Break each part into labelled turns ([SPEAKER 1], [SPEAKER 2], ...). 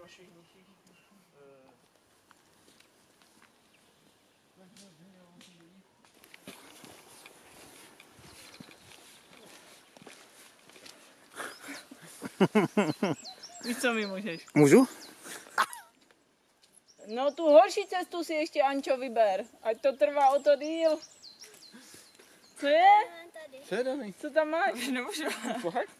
[SPEAKER 1] vašich nosích. eh,
[SPEAKER 2] Víš, co mi můžeš?
[SPEAKER 3] Můžu?
[SPEAKER 2] No tu horší cestu si ještě, Ančo, vyber. Ať to trvá o to díl. Co je?
[SPEAKER 1] Co je daný?
[SPEAKER 2] Co tam máš?
[SPEAKER 4] Nemůžu.
[SPEAKER 1] Fakt?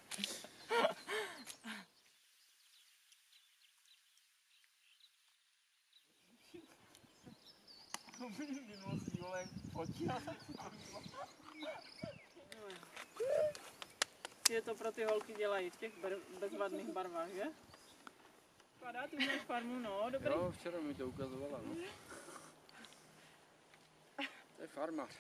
[SPEAKER 2] Je to pro ty holky dělají v těch bezvadných barvách, že? Padá, ty máš farmu, no, dobrý.
[SPEAKER 1] Jo, včera mi to ukazovala, no. To je farmář.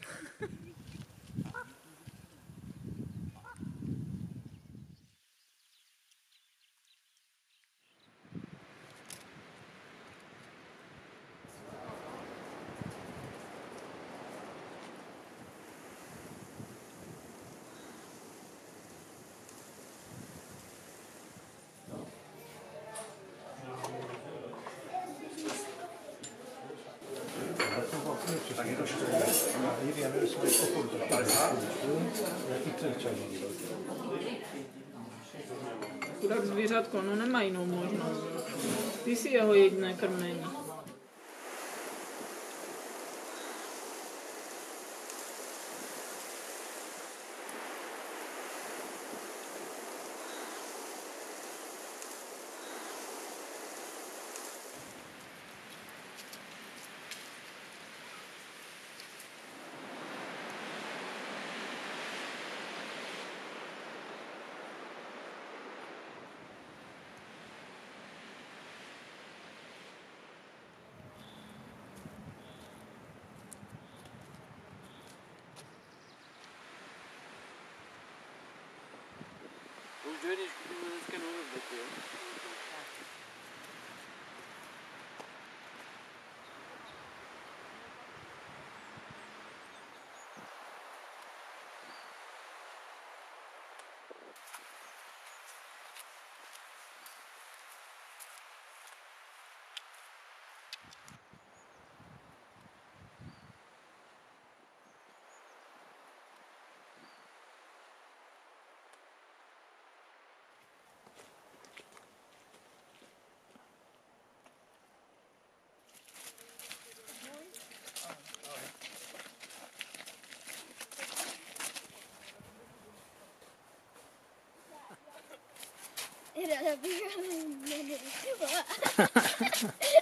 [SPEAKER 2] Chudák zvířatko, no nemá jinou možnost. Ty si jeho jediné krmení.
[SPEAKER 1] Dönüş
[SPEAKER 5] gibi böyle
[SPEAKER 2] kan olur
[SPEAKER 1] bakıyor. Get out of here.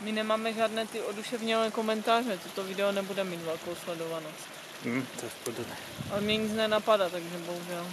[SPEAKER 2] My nemáme žádné ty oduševnělé komentáře, toto video nebude mít velkou sledovanost.
[SPEAKER 3] Hm, to je v pohodě.
[SPEAKER 2] Ale mě nic nenapadá, takže bohužel.